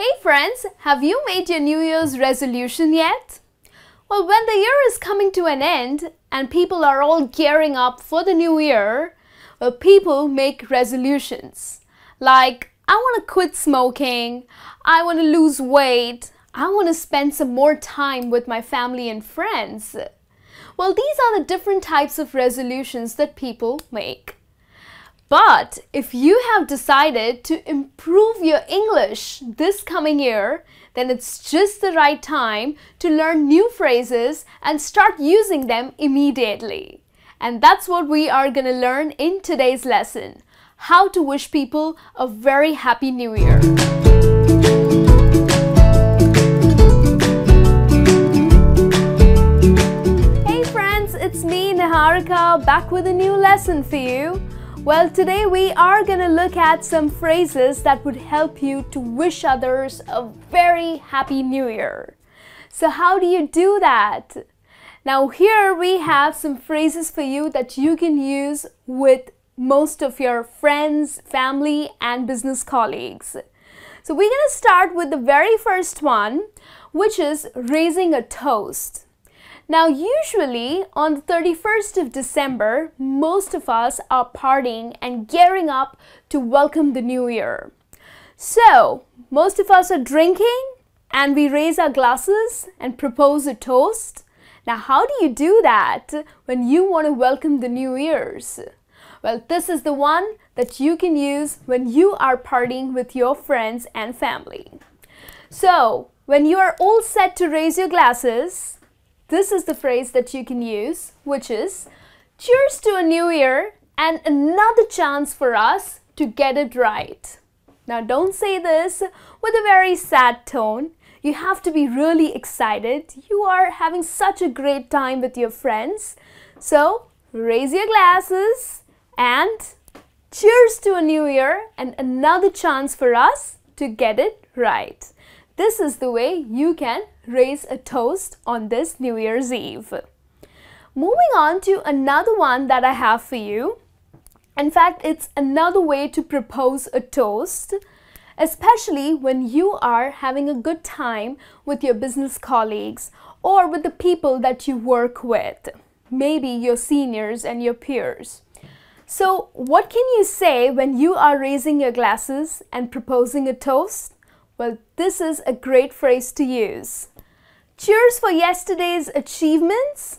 Hey friends, have you made your New Year's resolution yet? Well, when the year is coming to an end and people are all gearing up for the new year, well, people make resolutions. Like, I want to quit smoking, I want to lose weight, I want to spend some more time with my family and friends. Well, these are the different types of resolutions that people make. But if you have decided to improve your English this coming year, then it's just the right time to learn new phrases and start using them immediately. And that's what we are going to learn in today's lesson how to wish people a very happy new year. Hey friends, it's me Niharika back with a new lesson for you. Well, today we are going to look at some phrases that would help you to wish others a very happy new year. So how do you do that? Now here we have some phrases for you that you can use with most of your friends, family and business colleagues. So we're going to start with the very first one, which is raising a toast. Now, usually on the 31st of December, most of us are partying and gearing up to welcome the new year. So, most of us are drinking and we raise our glasses and propose a toast. Now, how do you do that when you want to welcome the new years? Well, this is the one that you can use when you are partying with your friends and family. So, when you are all set to raise your glasses, this is the phrase that you can use, which is Cheers to a new year and another chance for us to get it right. Now, don't say this with a very sad tone. You have to be really excited. You are having such a great time with your friends. So, raise your glasses and cheers to a new year and another chance for us to get it right. This is the way you can raise a toast on this New Year's Eve. Moving on to another one that I have for you. In fact, it's another way to propose a toast, especially when you are having a good time with your business colleagues or with the people that you work with, maybe your seniors and your peers. So, what can you say when you are raising your glasses and proposing a toast? Well, this is a great phrase to use. Cheers for yesterday's achievements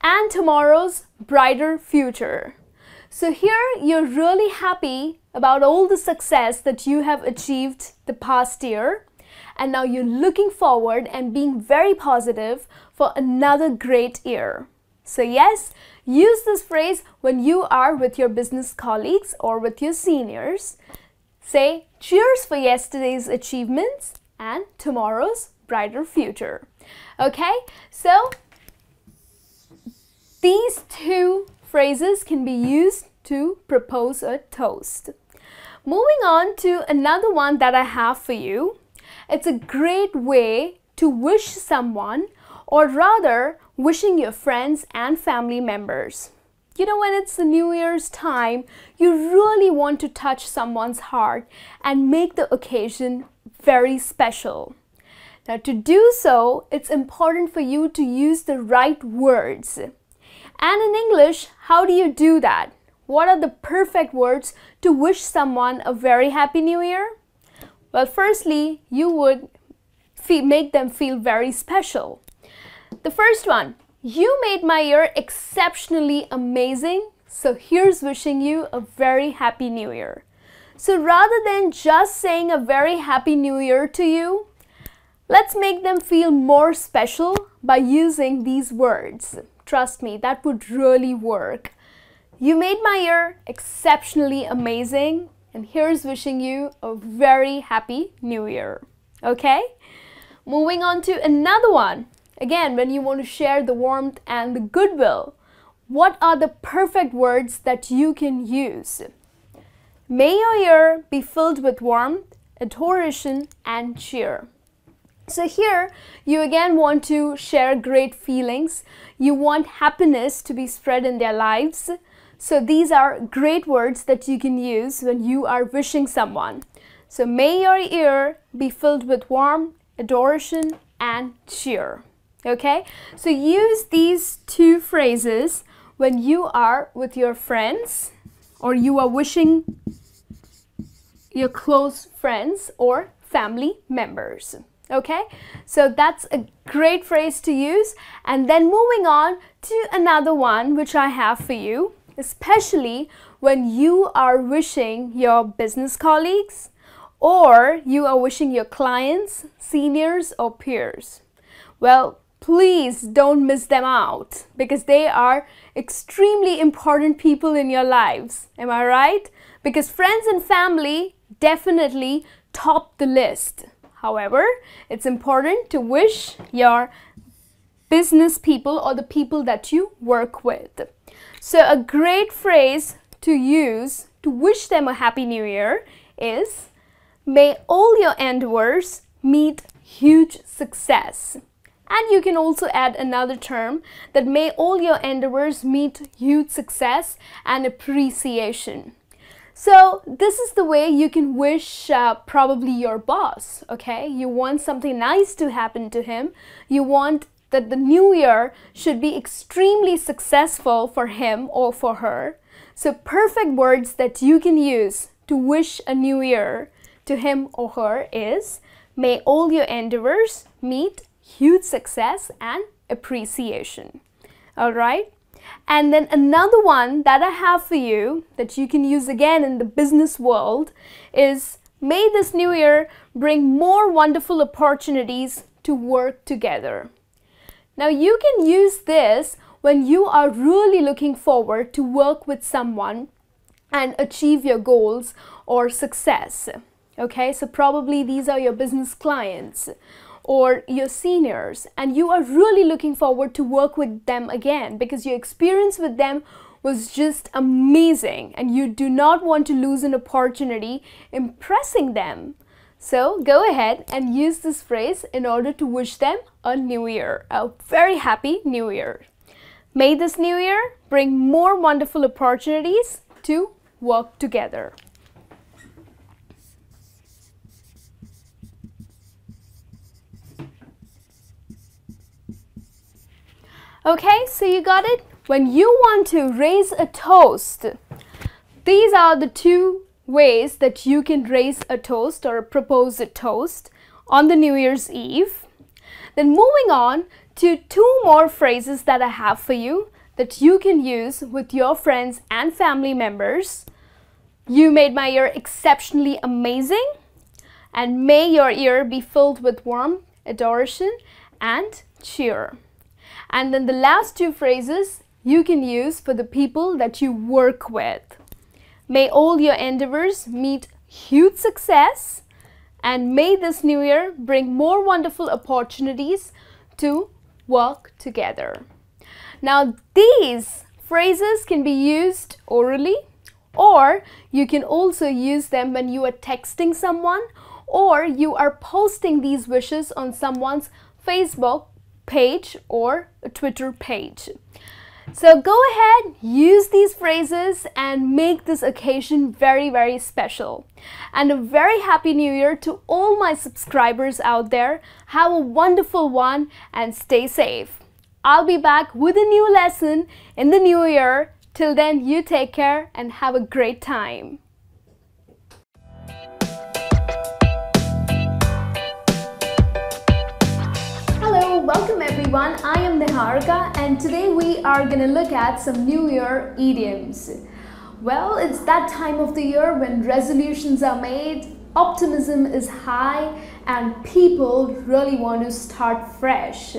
and tomorrow's brighter future. So here you're really happy about all the success that you have achieved the past year and now you're looking forward and being very positive for another great year. So yes, use this phrase when you are with your business colleagues or with your seniors. Say, cheers for yesterday's achievements and tomorrow's brighter future. Okay, so these two phrases can be used to propose a toast. Moving on to another one that I have for you. It's a great way to wish someone or rather wishing your friends and family members. You know, when it's the New Year's time, you really want to touch someone's heart and make the occasion very special. Now, to do so, it's important for you to use the right words. And in English, how do you do that? What are the perfect words to wish someone a very happy new year? Well, firstly, you would make them feel very special. The first one, you made my year exceptionally amazing, so here's wishing you a very happy new year. So rather than just saying a very happy new year to you, let's make them feel more special by using these words. Trust me, that would really work. You made my year exceptionally amazing, and here's wishing you a very happy new year. Okay? Moving on to another one. Again, when you want to share the warmth and the goodwill, what are the perfect words that you can use? May your year be filled with warmth, adoration, and cheer. So here, you again want to share great feelings. You want happiness to be spread in their lives. So these are great words that you can use when you are wishing someone. So may your ear be filled with warmth, adoration, and cheer. Okay? So use these two phrases when you are with your friends or you are wishing your close friends or family members. Okay, so that's a great phrase to use. And then moving on to another one which I have for you, especially when you are wishing your business colleagues or you are wishing your clients, seniors, or peers. Well, please don't miss them out because they are extremely important people in your lives. Am I right? Because friends and family definitely top the list. However, it's important to wish your business people or the people that you work with. So a great phrase to use to wish them a happy new year is may all your endeavors meet huge success. And you can also add another term that may all your endeavors meet huge success and appreciation. So this is the way you can wish uh, probably your boss, okay? You want something nice to happen to him. You want that the new year should be extremely successful for him or for her. So perfect words that you can use to wish a new year to him or her is may all your endeavors meet huge success and appreciation. All right? And then another one that I have for you that you can use again in the business world is may this new year bring more wonderful opportunities to work together. Now you can use this when you are really looking forward to work with someone and achieve your goals or success. Okay, so probably these are your business clients or your seniors and you are really looking forward to work with them again because your experience with them was just amazing and you do not want to lose an opportunity impressing them. So go ahead and use this phrase in order to wish them a new year, a very happy new year. May this new year bring more wonderful opportunities to work together. Okay, so you got it? When you want to raise a toast, these are the two ways that you can raise a toast or propose a toast on the New Year's Eve. Then moving on to two more phrases that I have for you that you can use with your friends and family members. You made my year exceptionally amazing and may your year be filled with warmth, adoration and cheer. And then the last two phrases you can use for the people that you work with. May all your endeavors meet huge success and may this new year bring more wonderful opportunities to work together. Now these phrases can be used orally or you can also use them when you are texting someone or you are posting these wishes on someone's Facebook page or a Twitter page. So go ahead, use these phrases and make this occasion very, very special. And a very happy new year to all my subscribers out there. Have a wonderful one and stay safe. I'll be back with a new lesson in the new year. Till then, you take care and have a great time. Everyone. I am Niharika and today we are going to look at some New Year idioms. Well, it's that time of the year when resolutions are made, optimism is high and people really want to start fresh.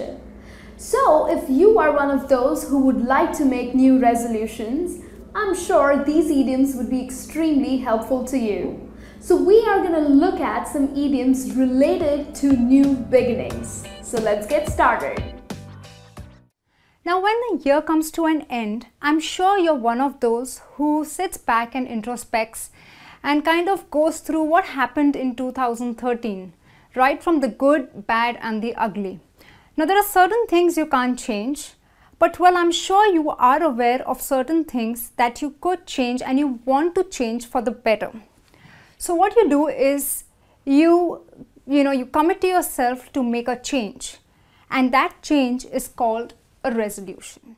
So, if you are one of those who would like to make new resolutions, I'm sure these idioms would be extremely helpful to you. So we are going to look at some idioms related to new beginnings. So let's get started. Now when the year comes to an end, I'm sure you're one of those who sits back and introspects and kind of goes through what happened in 2013, right from the good, bad and the ugly. Now there are certain things you can't change, but well I'm sure you are aware of certain things that you could change and you want to change for the better. So what you do is you you know you commit to yourself to make a change and that change is called a resolution.